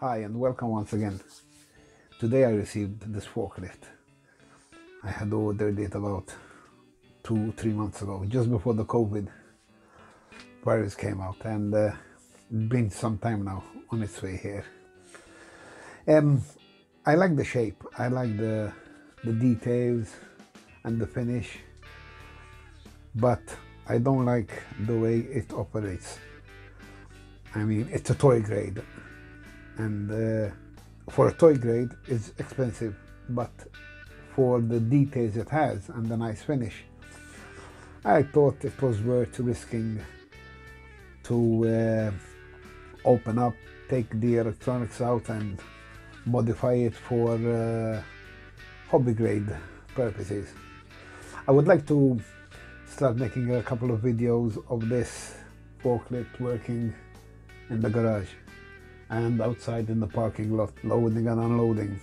Hi and welcome once again. Today I received this forklift. I had ordered it about two, three months ago, just before the COVID virus came out and uh, been some time now on its way here. Um, I like the shape, I like the, the details and the finish, but I don't like the way it operates. I mean, it's a toy grade and uh, for a toy grade it's expensive but for the details it has and the nice finish I thought it was worth risking to uh, open up take the electronics out and modify it for uh, hobby grade purposes. I would like to start making a couple of videos of this forklift working in the garage and outside in the parking lot loading and unloading.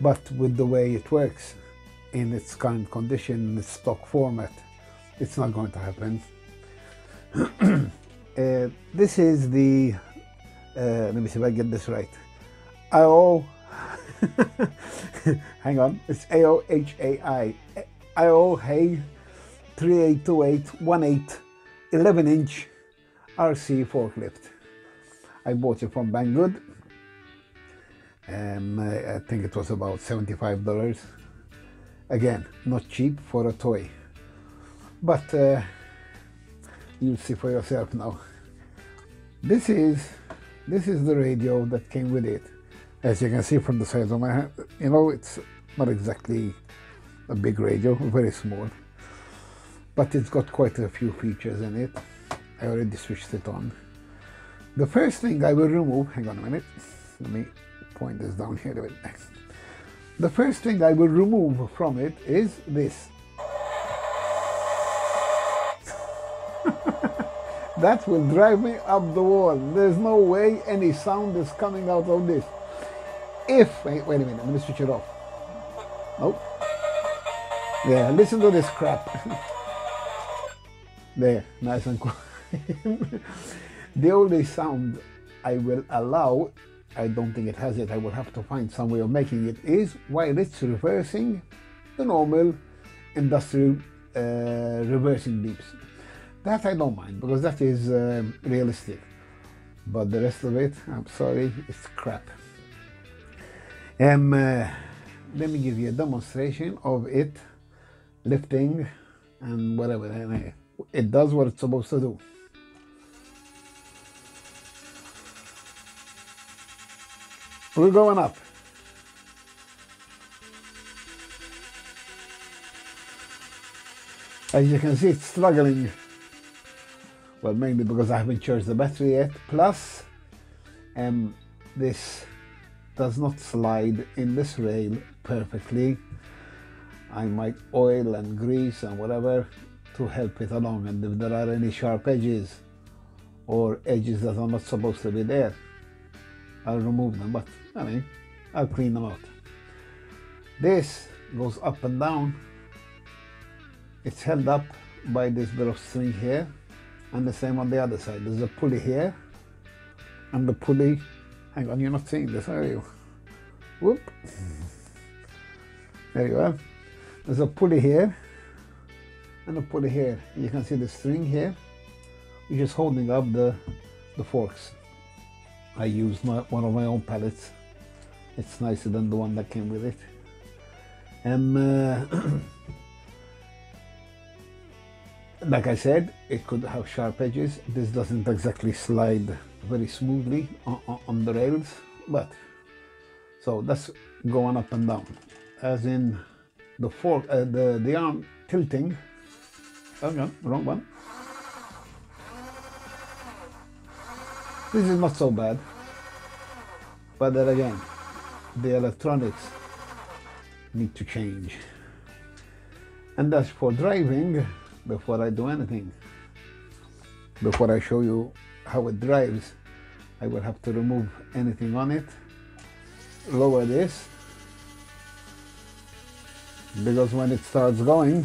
But with the way it works in its current condition in its stock format it's not going to happen. Uh, this is the uh, let me see if I get this right. AO hang on it's AOHAI AO Hay 382818 11 inch RC forklift I bought it from Banggood. Um, I, I think it was about $75. Again, not cheap for a toy. But uh, you'll see for yourself now. This is this is the radio that came with it. As you can see from the size of my hand, you know, it's not exactly a big radio, very small. But it's got quite a few features in it. I already switched it on. The first thing I will remove, hang on a minute, let me point this down here a bit. Next. The first thing I will remove from it is this. that will drive me up the wall. There's no way any sound is coming out of this. If, wait, wait a minute, let me switch it off. Nope. Yeah, listen to this crap. there, nice and quiet. The only sound I will allow, I don't think it has it, I will have to find some way of making it, is while it's reversing the normal industrial uh, reversing beeps. That I don't mind because that is uh, realistic. But the rest of it, I'm sorry, it's crap. Um, uh, let me give you a demonstration of it lifting and whatever. It does what it's supposed to do. We're going up. As you can see, it's struggling. Well, mainly because I haven't charged the battery yet. Plus, um, this does not slide in this rail perfectly. I might oil and grease and whatever to help it along. And if there are any sharp edges or edges that are not supposed to be there, I'll remove them, but I mean, I'll clean them out. This goes up and down. It's held up by this bit of string here and the same on the other side. There's a pulley here and the pulley, hang on, you're not seeing this, are you? Whoop. There you are. There's a pulley here and a pulley here. You can see the string here, which is holding up the, the forks. I used my, one of my own pallets. It's nicer than the one that came with it. And uh, like I said, it could have sharp edges. This doesn't exactly slide very smoothly on, on, on the rails, but so that's going up and down. As in the fork, uh, the, the arm tilting. Oh no, wrong one. This is not so bad. But then again, the electronics need to change. And as for driving, before I do anything, before I show you how it drives, I will have to remove anything on it, lower this, because when it starts going,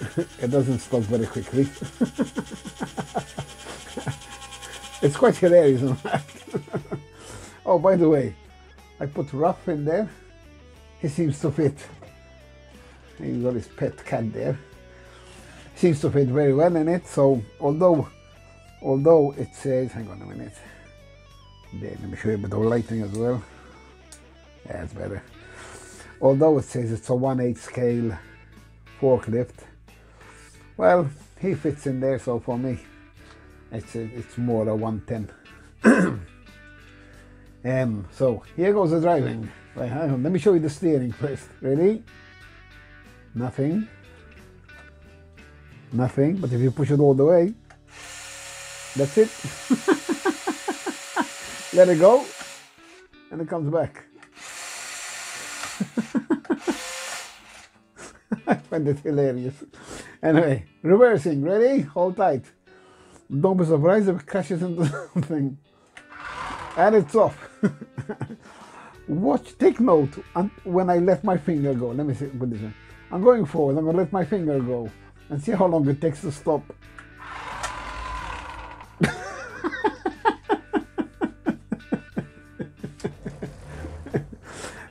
it doesn't stop very quickly. it's quite hilarious. Oh, by the way, I put Ruff in there. He seems to fit. He's got his pet cat there. Seems to fit very well in it. So although although it says, hang on a minute. There, let me show you a bit of lighting as well. Yeah, it's better. Although it says it's a 1 8 scale forklift, well, he fits in there, so for me, it's it's more a 110. um, so here goes the driving. Right, hang on, let me show you the steering first. Ready? Nothing. Nothing, but if you push it all the way, that's it. Let it go, and it comes back. I find it hilarious. Anyway, reversing. Ready? Hold tight. Don't be surprised if it crashes into something. And it's off. Watch, take note and when I let my finger go. Let me see, put this in. I'm going forward. I'm to let my finger go and see how long it takes to stop.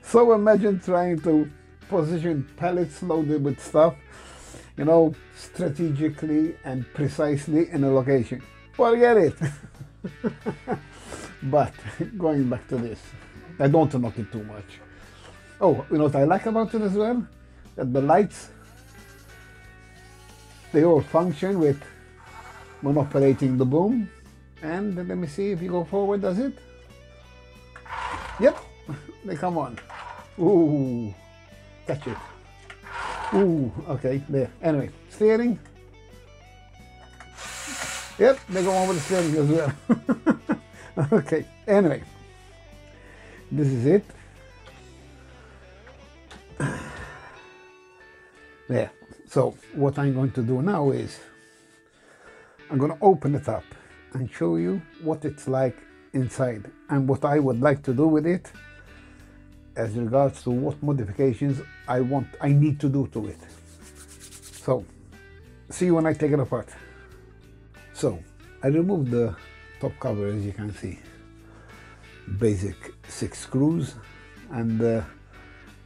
so imagine trying to position pallets loaded with stuff, you know, strategically and precisely in a location. Forget it. but going back to this, I don't knock it too much. Oh, you know what I like about it as well? That the lights, they all function with when operating the boom. And let me see if you go forward, does it? Yep, they come on. Ooh, catch it. Ooh, okay, there. Anyway, steering. Yep, they go on with the steering as well. okay, anyway, this is it. There. So what I'm going to do now is I'm going to open it up and show you what it's like inside and what I would like to do with it as regards to what modifications I want I need to do to it. So see you when I take it apart. So I removed the top cover as you can see. Basic six screws and uh,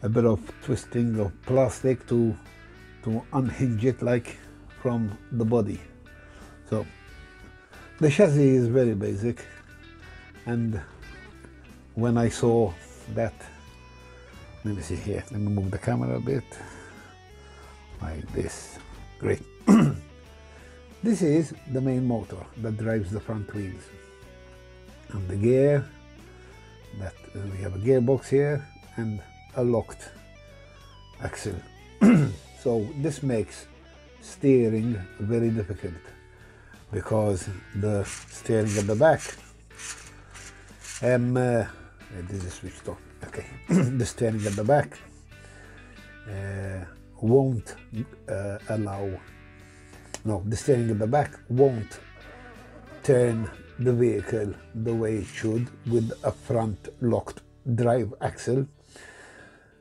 a bit of twisting of plastic to to unhinge it like from the body. So the chassis is very basic and when I saw that let me see here. Let me move the camera a bit. Like this. Great. This is the main motor that drives the front wheels. And the gear that uh, we have a gearbox here and a locked axle. So this makes steering very difficult because the steering at the back um, uh, this is switched off okay. The steering at the back uh, won't uh, allow no the steering at the back won't turn the vehicle the way it should with a front locked drive axle.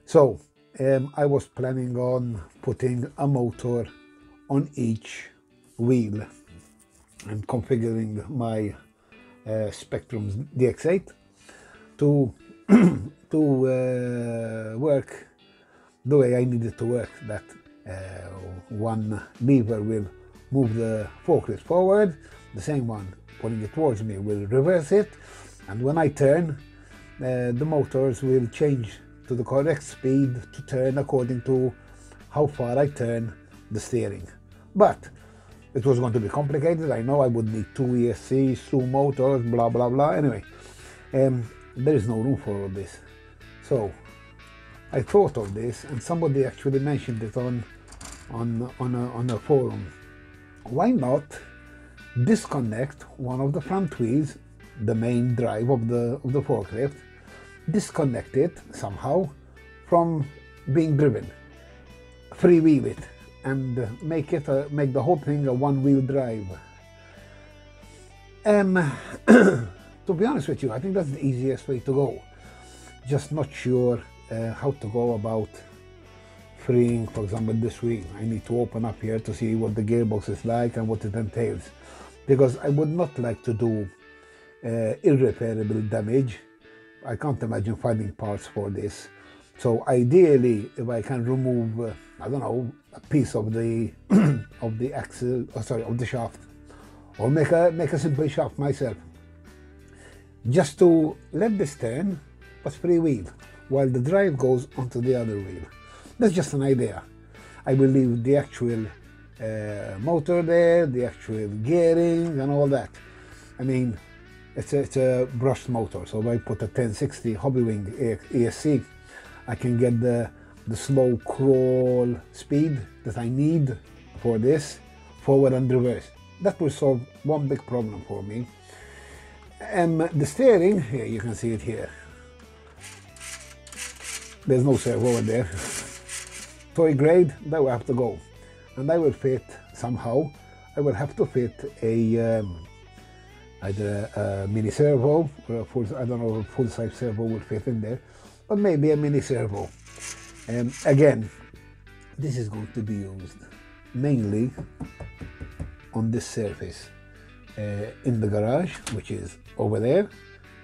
So um, I was planning on putting a motor on each wheel and configuring my uh, Spektrum's DX8 to to uh, work the way I need it to work. That uh, one lever will move the forklift forward, the same one pulling it towards me will reverse it, and when I turn, uh, the motors will change to the correct speed to turn according to how far I turn the steering. But it was going to be complicated. I know I would need two ESCs, two motors, blah, blah, blah. Anyway, um, there is no room for all this. So I thought of this and somebody actually mentioned it on, on, on, a, on a forum. Why not disconnect one of the front wheels, the main drive of the, of the forklift, disconnect it somehow from being driven, freewheel it and make it a, make the whole thing a one-wheel drive. Um, to be honest with you, I think that's the easiest way to go. Just not sure uh, how to go about freeing, for example, this wheel. I need to open up here to see what the gearbox is like and what it entails. Because I would not like to do uh, irreparable damage I can't imagine finding parts for this. So ideally, if I can remove, uh, I don't know, a piece of the of the axle, oh, sorry, of the shaft, or make a make a simple shaft myself, just to let this turn, but freewheel, while the drive goes onto the other wheel. That's just an idea. I will leave the actual uh, motor there, the actual gearing and all that. I mean, it's a, it's a brushed motor, so if I put a 1060 Hobbywing ESC, I can get the, the slow crawl speed that I need for this, forward and reverse. That will solve one big problem for me. And the steering, here you can see it here. There's no servo over there. Toy grade, that will have to go. And I will fit somehow, I will have to fit a um, either a mini servo or a full, I don't know if a full size servo will fit in there, but maybe a mini servo. And again, this is going to be used mainly on this surface in the garage, which is over there,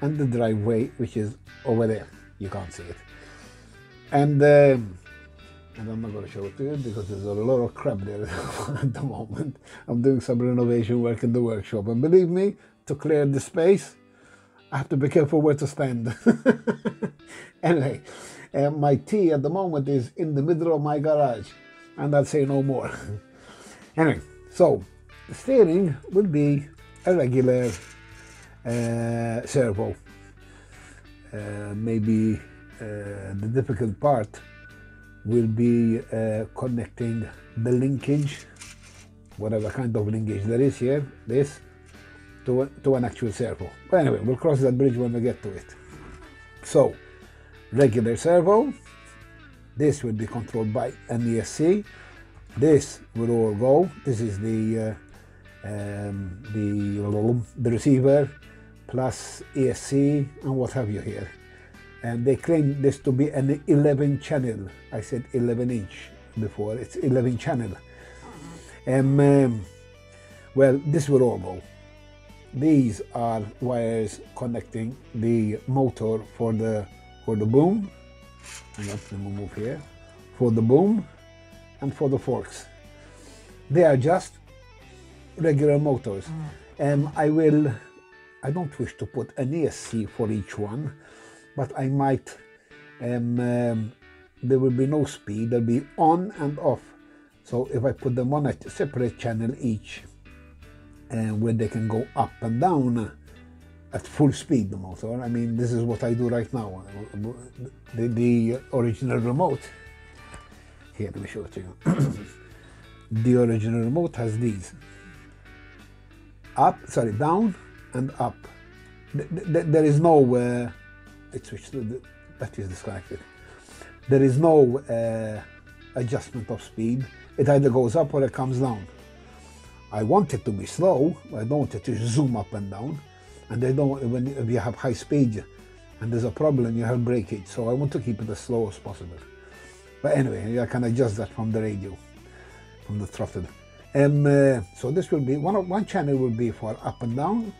and the driveway, which is over there. You can't see it. And, um, and I'm not going to show it to you because there's a lot of crap there at the moment. I'm doing some renovation work in the workshop, and believe me, to clear the space, I have to be careful where to stand. anyway, uh, my tea at the moment is in the middle of my garage, and I'll say no more. anyway, so the steering will be a regular uh, servo. Uh, maybe uh, the difficult part will be uh, connecting the linkage, whatever kind of linkage there is here, this, to, to an actual servo. But anyway, we'll cross that bridge when we get to it. So, regular servo, this will be controlled by an ESC, this will all go, this is the, uh, um, the, the receiver, plus ESC and what have you here. And they claim this to be an 11 channel. I said 11 inch before, it's 11 channel. And um, well, this will all go. These are wires connecting the motor for the for the boom. And let me move here. For the boom and for the forks. They are just regular motors. Mm. And I will I don't wish to put an ESC for each one, but I might, um, um, there will be no speed, there'll be on and off. So if I put them on a separate channel each, uh, where they can go up and down at full speed, the motor. I mean, this is what I do right now. The, the original remote, here, let me show it to you. the original remote has these. Up, sorry, down, and up. There is no, uh, it's switched, that is disconnected. There is no uh, adjustment of speed. It either goes up or it comes down. I want it to be slow. I don't want it to zoom up and down. And they don't, when you have high speed and there's a problem, you have breakage. So I want to keep it as slow as possible. But anyway, I can adjust that from the radio, from the throttle. Um, uh, so this will be, one, one channel will be for up and down,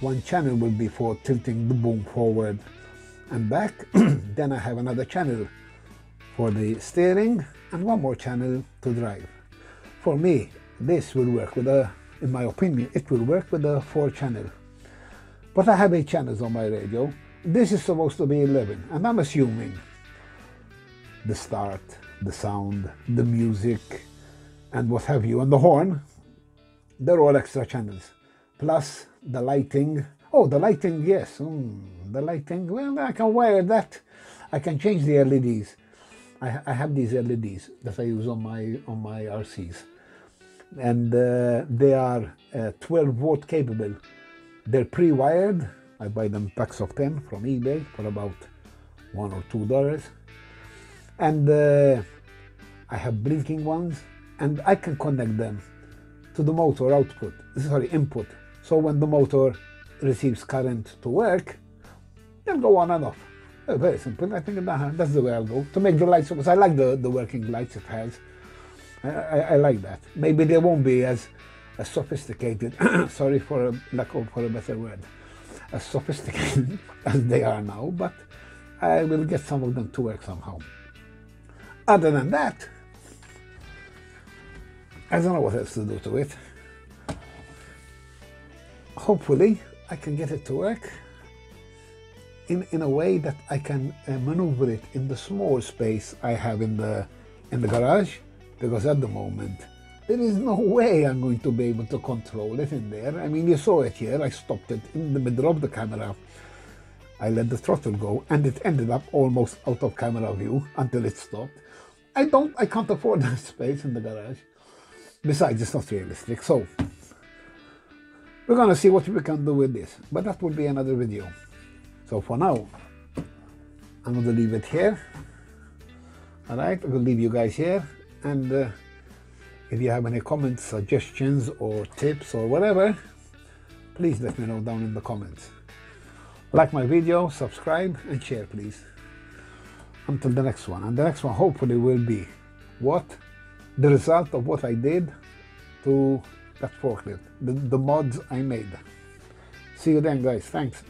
one channel will be for tilting the boom forward and back. then I have another channel for the steering and one more channel to drive. For me, this will work with a, in my opinion, it will work with a four channel. But I have eight channels on my radio. This is supposed to be 11, and I'm assuming the start, the sound, the music, and what have you, and the horn, they're all extra channels. Plus the lighting. Oh, the lighting, yes. Mm, the lighting, well, I can wire that. I can change the LEDs. I, I have these LEDs that I use on my on my RCs, and uh, they are uh, 12 volt capable. They're pre-wired. I buy them packs of 10 from eBay for about one or two dollars, and uh, I have blinking ones, and I can connect them to the motor output. Sorry, input so when the motor receives current to work, they'll go on and off. Oh, very simple. I think that's the way I'll go. To make the lights, because I like the, the working lights it has. I, I, I like that. Maybe they won't be as, as sophisticated, sorry for a lack of for a better word, as sophisticated as they are now, but I will get some of them to work somehow. Other than that, I don't know what else to do to it. Hopefully, I can get it to work in, in a way that I can uh, maneuver it in the small space I have in the in the garage because at the moment there is no way I'm going to be able to control it in there. I mean, you saw it here. I stopped it in the middle of the camera. I let the throttle go and it ended up almost out of camera view until it stopped. I don't, I can't afford that space in the garage. Besides, it's not realistic. So we're to see what we can do with this, but that will be another video. So for now, I'm to leave it here. All right, I will leave you guys here. And uh, if you have any comments, suggestions, or tips, or whatever, please let me know down in the comments. Like my video, subscribe, and share, please. Until the next one. And the next one hopefully will be what? The result of what I did to that forklift, the, the mods I made. See you then, guys. Thanks.